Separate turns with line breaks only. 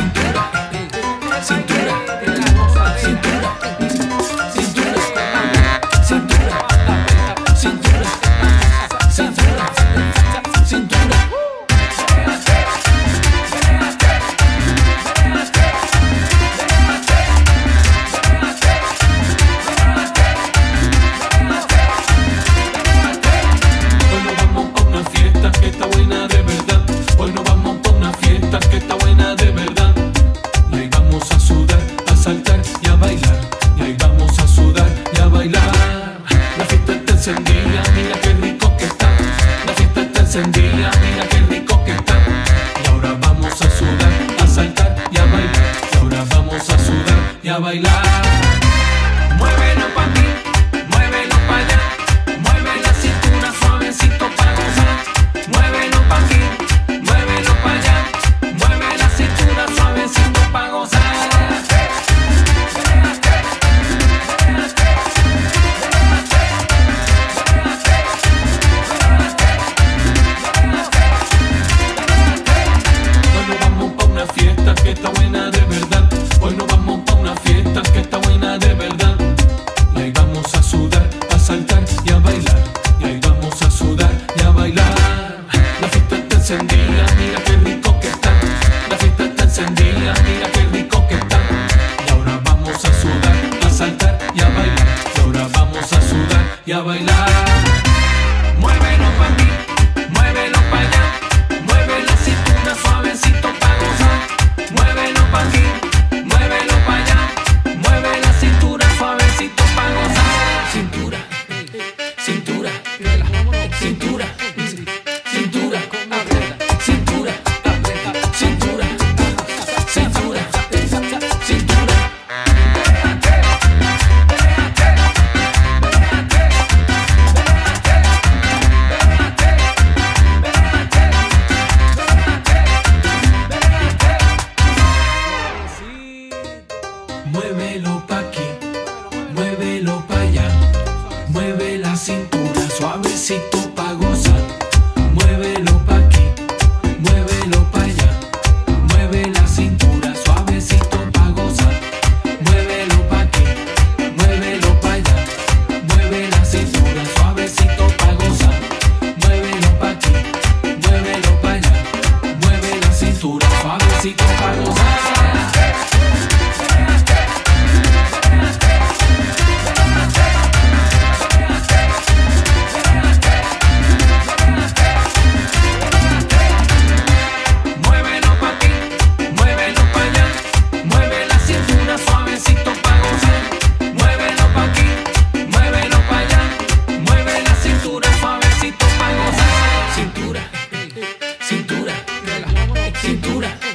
together. encendida, mira qué rico que está. La fiesta está encendida, mira qué rico que está. Y ahora vamos a sudar, a saltar y a bailar. Y ahora vamos a sudar y a bailar. encendida, mira qué rico que está. La fiesta está encendida, mira qué rico que está. Y ahora vamos a sudar, a saltar y a bailar. Y ahora vamos a sudar y a bailar. Muévelo pa' aquí, muévelo pa' allá. Mueve la cintura, suavecito pa' gozar. Muévelo pa' aquí, muévelo pa' allá. Mueve la cintura, suavecito pa' gozar. Muévelo pa' aquí, muévelo pa' allá. Mueve la cintura, suavecito pa' gozar. Muévelo pa' aquí, muévelo pa' allá. Mueve la cintura, suavecito pa' gozar. cintura.